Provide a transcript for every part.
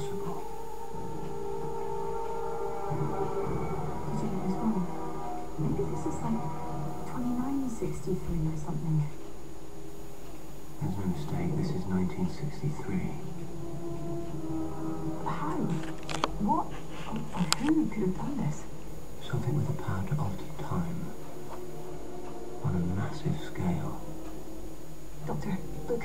impossible. Jane was wrong. Maybe this is like 2963 or something. There's no mistake, this is 1963. How? What who could have done this? Something with the power to alter time. On a massive scale. Doctor, look.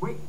Wait,